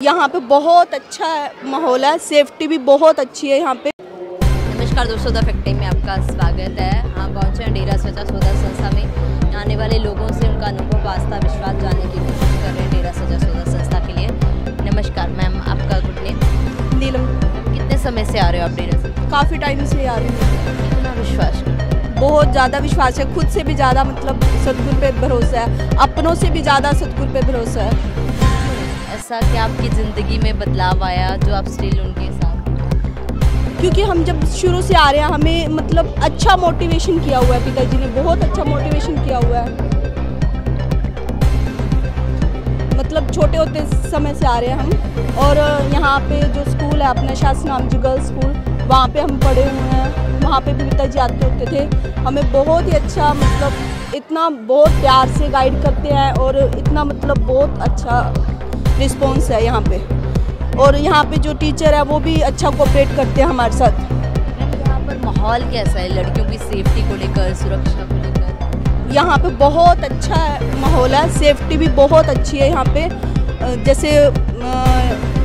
यहाँ पे बहुत अच्छा माहौल है। सेफ्टी भी बहुत अच्छी है यहाँ पे। नमस्कार दोस्तों द फैक्ट्री में आपका स्वागत है। हम पहुँचे हैं डेरा सचा सौदा संस्था में। आने वाले लोगों से उनका अनुभव आस्था विश्वास जानने की कोशिश कर रहे हैं डेरा सचा सौदा संस्था के लिए। नमस्कार मैम आपका गुड नेम? नीलम। कितने समय से आ रहे हो आप डेरा से? काफ़ी टाइम से आ रही हूँ। कितना विश्वास बहुत ज़्यादा विश्वास है। खुद से भी ज़्यादा मतलब सदगुर पे भरोसा है। अपनों से भी ज़्यादा सदगुर पे भरोसा है। ऐसा क्या आपकी ज़िंदगी में बदलाव आया जो आप स्टिल उनके साथ क्योंकि हम जब शुरू से आ रहे हैं, हमें मतलब अच्छा मोटिवेशन किया हुआ है पिताजी ने, बहुत अच्छा मोटिवेशन किया हुआ है। मतलब छोटे होते समय से आ रहे हैं हम, और यहाँ पे जो स्कूल है, अपना शासन नाम जी गर्ल्स स्कूल वहाँ पे हम पढ़े हुए हैं। वहाँ पे भी पिताजी आते होते थे। हमें बहुत ही अच्छा मतलब इतना बहुत प्यार से गाइड करते हैं, और इतना मतलब बहुत अच्छा रिस्पॉन्स है यहाँ पे। और यहाँ पे जो टीचर है वो भी अच्छा कोऑपरेट करते हैं हमारे साथ। यहाँ पर माहौल कैसा है लड़कियों की सेफ्टी को लेकर सुरक्षा को लेकर? यहाँ पे बहुत अच्छा माहौल है। सेफ्टी भी बहुत अच्छी है यहाँ पे। जैसे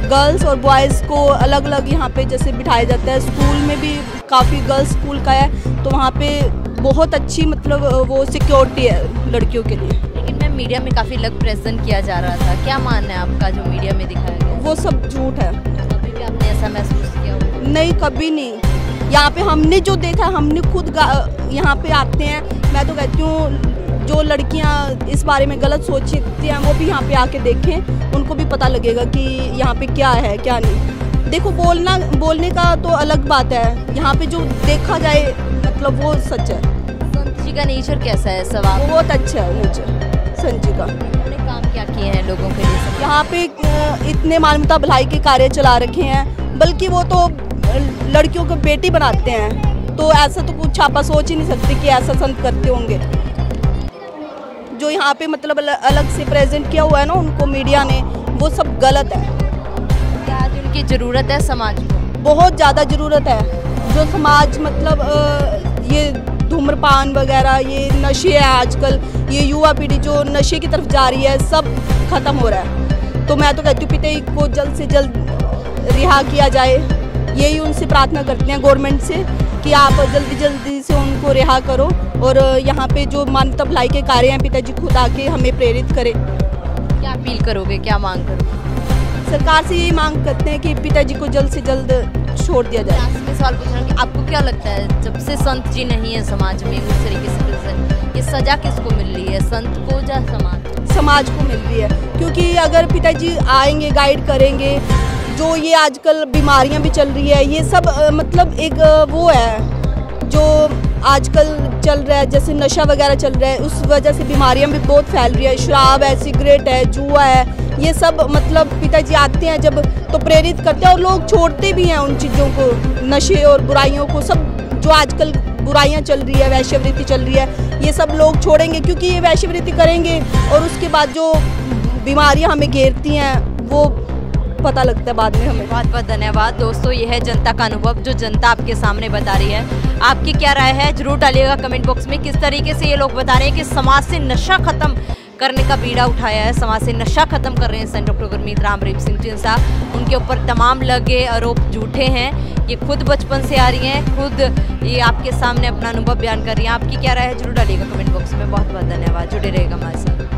गर्ल्स और बॉयज़ को अलग अलग यहाँ पे जैसे बिठाया जाता है। स्कूल में भी काफ़ी गर्ल्स स्कूल का है तो वहाँ पे बहुत अच्छी मतलब वो सिक्योरिटी है लड़कियों के लिए। लेकिन मैम मीडिया में काफ़ी लग प्रेजेंट किया जा रहा था। क्या मानना है आपका जो मीडिया में दिखाया गया वो सब झूठ है। अभी भी आपने ऐसा महसूस किया नहीं कभी नहीं। यहाँ पे हमने जो देखा हमने खुद यहाँ पे आते हैं। मैं तो कहती हूँ जो लड़कियाँ इस बारे में गलत सोचती हैं वो भी यहाँ पे आके देखें। उनको भी पता लगेगा कि यहाँ पे क्या है क्या नहीं। देखो बोलना बोलने का तो अलग बात है। यहाँ पे जो देखा जाए मतलब वो सच है। का नेचर कैसा है? सवाल। बहुत अच्छा है मुझे संजी का। उन्होंने काम क्या किए हैं लोगों के लिए? यहाँ पे इतने मानवता भलाई के कार्य चला रखे हैं बल्कि वो तो लड़कियों को बेटी बनाते हैं। तो ऐसा तो कुछ छापा सोच ही नहीं सकते कि ऐसा संत करते होंगे। जो यहाँ पे मतलब अलग से प्रेजेंट किया हुआ है ना उनको मीडिया ने वो सब गलत है। क्या आज उनकी ज़रूरत है समाज को? बहुत ज़्यादा ज़रूरत है। जो समाज मतलब ये धूम्रपान वगैरह ये नशे है आजकल ये युवा पीढ़ी जो नशे की तरफ़ जा रही है सब खत्म हो रहा है। तो मैं तो कहती हूँ पिता को जल्द से जल्द रिहा किया जाए। यही उनसे प्रार्थना करते हैं गवर्नमेंट से कि आप जल्दी जल्दी से उनको रिहा करो और यहाँ पे जो मानवता भलाई के कार्य हैं पिताजी खुद आके हमें प्रेरित करें। क्या अपील करोगे? क्या मांग करोगे? सरकार से यही मांग करते हैं कि पिताजी को जल्द से जल्द छोड़ दिया जाए। लास्ट में सवाल पूछना कि आपको क्या लगता है जब से संत जी नहीं है समाज में उस तरीके से ये सजा किसको मिल रही है संत को या समाज समाज को मिल रही है। क्योंकि अगर पिताजी आएँगे गाइड करेंगे जो ये आजकल बीमारियाँ भी चल रही है ये सब मतलब एक वो है जो आजकल चल रहा है, जैसे नशा वगैरह चल रहा है, उस वजह से बीमारियाँ भी बहुत फैल रही है। शराब है, सिगरेट है, जुआ है, ये सब मतलब पिताजी आते हैं जब तो प्रेरित करते हैं और लोग छोड़ते भी हैं उन चीज़ों को, नशे और बुराइयों को, सब जो आजकल बुराइयाँ चल रही है, वैश्यवृत्ति चल रही है, ये सब लोग छोड़ेंगे क्योंकि ये वैश्यवृत्ति करेंगे और उसके बाद जो बीमारियाँ हमें घेरती हैं, वो पता लगता है बाद में हमें। बहुत बहुत धन्यवाद। दोस्तों यह है जनता का अनुभव, जो जनता आपके सामने बता रही है। आपकी क्या राय है? ज़रूर डालिएगा कमेंट बॉक्स में। किस तरीके से ये लोग बता रहे हैं कि समाज से नशा खत्म करने का बीड़ा उठाया है? समाज से नशा खत्म कर रहे हैं सेंट डॉक्टर गुरमीत राम प्रेम सिंह चिंसा। उनके ऊपर तमाम लगे आरोप झूठे हैं। ये खुद बचपन से आ रही हैं, खुद ये आपके सामने अपना अनुभव बयान कर रही हैं। आपकी क्या राय है? ज़रूर डालिएगा कमेंट बॉक्स में। बहुत बहुत धन्यवाद। जुड़े रहेगा हमारे साथ।